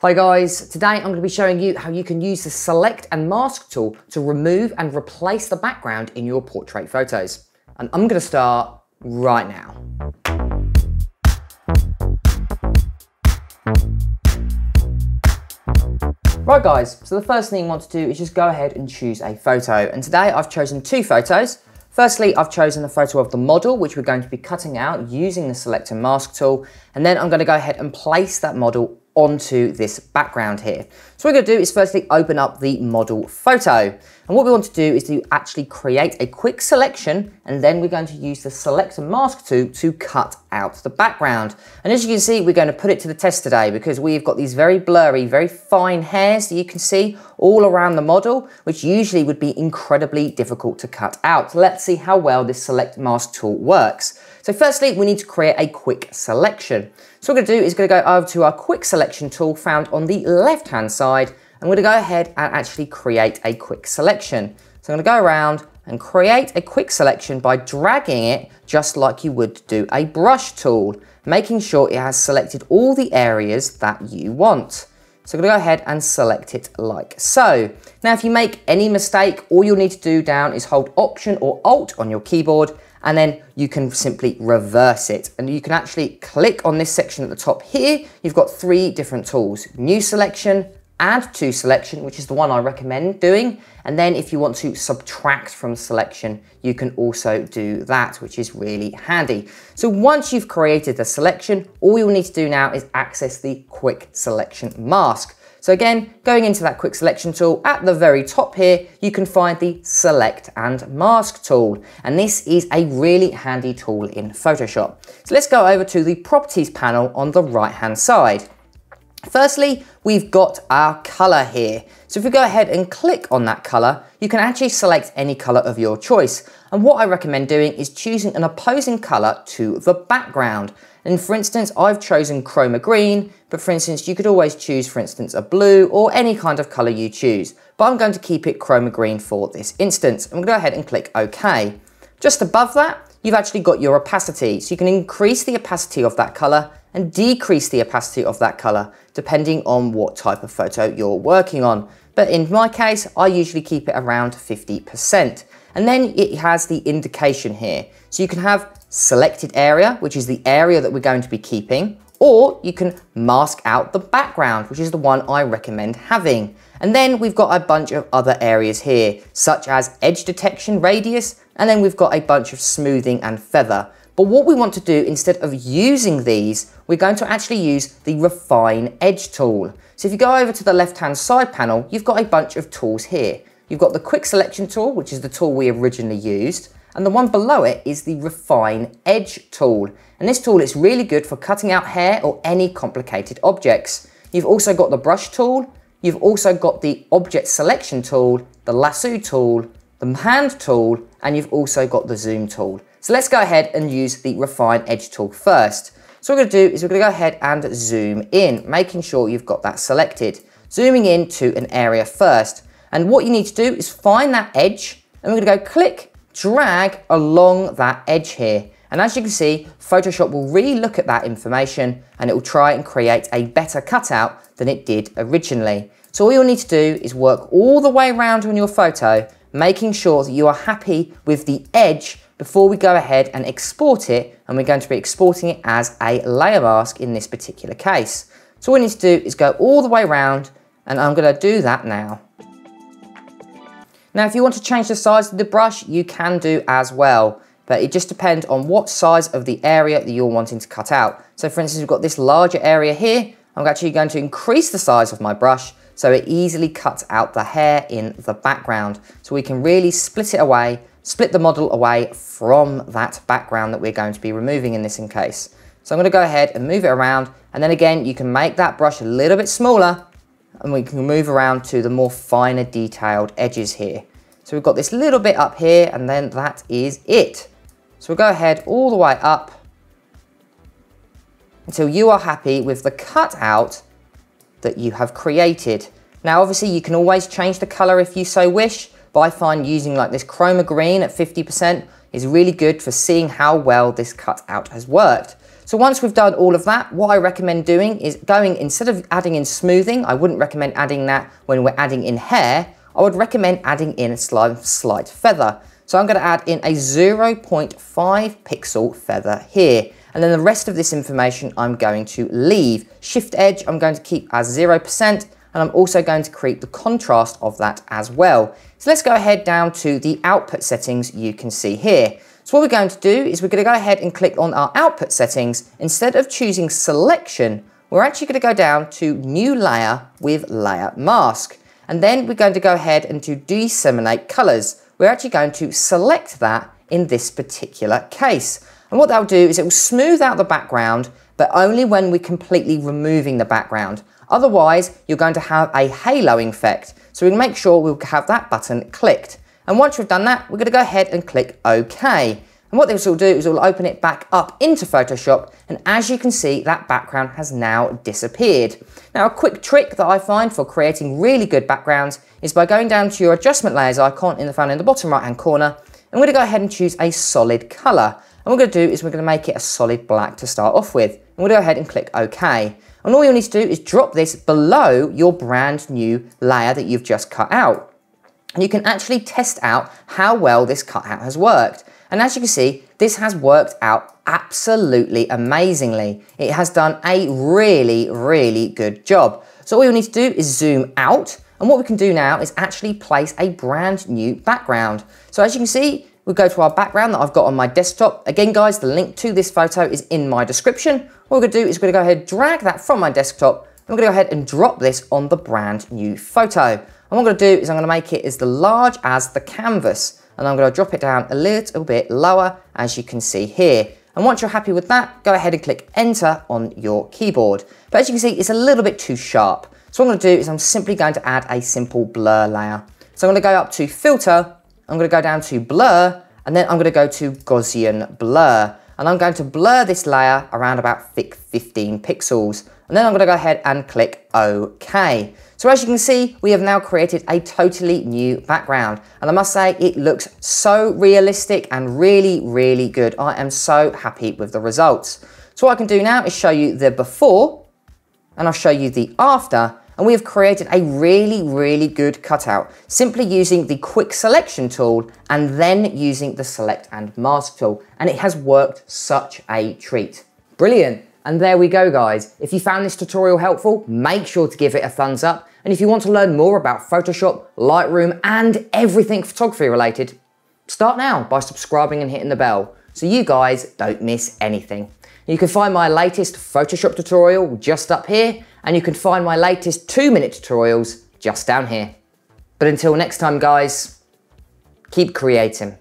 Hi guys, today I'm going to be showing you how you can use the select and mask tool to remove and replace the background in your portrait photos. And I'm going to start right now. Right guys, so the first thing you want to do is just go ahead and choose a photo. And today I've chosen two photos. Firstly, I've chosen a photo of the model, which we're going to be cutting out using the select and mask tool. And then I'm going to go ahead and place that model onto this background here. So what we're going to do is firstly open up the model photo. And what we want to do is to actually create a quick selection and then we're going to use the select and mask tool to cut out the background. And as you can see, we're going to put it to the test today because we've got these very blurry, very fine hairs that you can see all around the model, which usually would be incredibly difficult to cut out. Let's see how well this select mask tool works. So firstly, we need to create a quick selection. So what we're going to do is going to go over to our quick selection tool found on the left-hand side. I'm going to go ahead and actually create a quick selection. So I'm going to go around and create a quick selection by dragging it just like you would do a brush tool, making sure it has selected all the areas that you want. So I'm going to go ahead and select it like so. Now, if you make any mistake, all you'll need to do down is hold Option or Alt on your keyboard and then you can simply reverse it. And you can actually click on this section at the top here. You've got three different tools, new selection, add to selection, which is the one I recommend doing. And then if you want to subtract from selection, you can also do that, which is really handy. So once you've created the selection, all you'll need to do now is access the quick selection mask. So again, going into that quick selection tool, at the very top here, you can find the select and mask tool. And this is a really handy tool in Photoshop. So let's go over to the properties panel on the right hand side. Firstly, we've got our color here. So if we go ahead and click on that color, you can actually select any color of your choice. And what I recommend doing is choosing an opposing color to the background. And for instance, I've chosen chroma green, but for instance, you could always choose, for instance, a blue or any kind of color you choose. But I'm going to keep it chroma green for this instance. I'm going to go ahead and click OK. Just above that, you've actually got your opacity. So you can increase the opacity of that color and decrease the opacity of that color depending on what type of photo you're working on. But in my case, I usually keep it around 50%. And then it has the indication here. So you can have selected area, which is the area that we're going to be keeping, or you can mask out the background, which is the one I recommend having. And then we've got a bunch of other areas here, such as edge detection radius, and then we've got a bunch of smoothing and feather. But what we want to do, instead of using these, we're going to actually use the Refine Edge tool. So if you go over to the left-hand side panel, you've got a bunch of tools here. You've got the Quick Selection tool, which is the tool we originally used and the one below it is the Refine Edge tool. And this tool is really good for cutting out hair or any complicated objects. You've also got the brush tool, you've also got the object selection tool, the lasso tool, the hand tool, and you've also got the zoom tool. So let's go ahead and use the Refine Edge tool first. So what we're gonna do is we're gonna go ahead and zoom in, making sure you've got that selected. Zooming in to an area first. And what you need to do is find that edge, and we're gonna go click drag along that edge here. And as you can see, Photoshop will really look at that information and it will try and create a better cutout than it did originally. So all you'll need to do is work all the way around on your photo, making sure that you are happy with the edge before we go ahead and export it. And we're going to be exporting it as a layer mask in this particular case. So all we need to do is go all the way around and I'm gonna do that now. Now, if you want to change the size of the brush, you can do as well, but it just depends on what size of the area that you're wanting to cut out. So for instance, we've got this larger area here. I'm actually going to increase the size of my brush so it easily cuts out the hair in the background. So we can really split it away, split the model away from that background that we're going to be removing in this in case. So I'm gonna go ahead and move it around. And then again, you can make that brush a little bit smaller and we can move around to the more finer detailed edges here. So we've got this little bit up here and then that is it. So we'll go ahead all the way up until you are happy with the cutout that you have created. Now obviously you can always change the color if you so wish, but I find using like this chroma green at 50% is really good for seeing how well this cutout has worked. So once we've done all of that, what I recommend doing is going, instead of adding in smoothing, I wouldn't recommend adding that when we're adding in hair, I would recommend adding in a slight, feather. So I'm going to add in a 0.5 pixel feather here. And then the rest of this information I'm going to leave. Shift edge I'm going to keep as 0%, and I'm also going to create the contrast of that as well. So let's go ahead down to the output settings you can see here. So what we're going to do is we're going to go ahead and click on our output settings. Instead of choosing selection, we're actually going to go down to new layer with layer mask. And then we're going to go ahead and to decontaminate colors. We're actually going to select that in this particular case. And what that'll do is it will smooth out the background, but only when we're completely removing the background. Otherwise, you're going to have a haloing effect. So we make sure we'll have that button clicked. And once we've done that, we're going to go ahead and click OK. And what this will do is it will open it back up into Photoshop, and as you can see, that background has now disappeared. Now, a quick trick that I find for creating really good backgrounds is by going down to your adjustment layers icon in the phone in the bottom right hand corner, I'm going to go ahead and choose a solid color. And what we're going to do is we're going to make it a solid black to start off with. And we'll go ahead and click OK. And all you'll need to do is drop this below your brand new layer that you've just cut out and you can actually test out how well this cutout has worked. And as you can see, this has worked out absolutely amazingly. It has done a really, really good job. So all you need to do is zoom out. And what we can do now is actually place a brand new background. So as you can see, we'll go to our background that I've got on my desktop. Again, guys, the link to this photo is in my description. What we're gonna do is we're gonna go ahead, drag that from my desktop, we're gonna go ahead and drop this on the brand new photo. And what I'm going to do is I'm going to make it as large as the canvas. And I'm going to drop it down a little bit lower, as you can see here. And once you're happy with that, go ahead and click enter on your keyboard. But as you can see, it's a little bit too sharp. So what I'm going to do is I'm simply going to add a simple blur layer. So I'm going to go up to filter, I'm going to go down to blur, and then I'm going to go to Gaussian blur. And I'm going to blur this layer around about thick 15 pixels. And then I'm to go ahead and click OK. So as you can see, we have now created a totally new background. And I must say, it looks so realistic and really, really good. I am so happy with the results. So what I can do now is show you the before, and I'll show you the after, and we have created a really, really good cutout, simply using the quick selection tool and then using the select and mask tool. And it has worked such a treat. Brilliant. And there we go guys. If you found this tutorial helpful, make sure to give it a thumbs up and if you want to learn more about Photoshop, Lightroom, and everything photography related, start now by subscribing and hitting the bell so you guys don't miss anything. You can find my latest Photoshop tutorial just up here, and you can find my latest two minute tutorials just down here. But until next time guys, keep creating.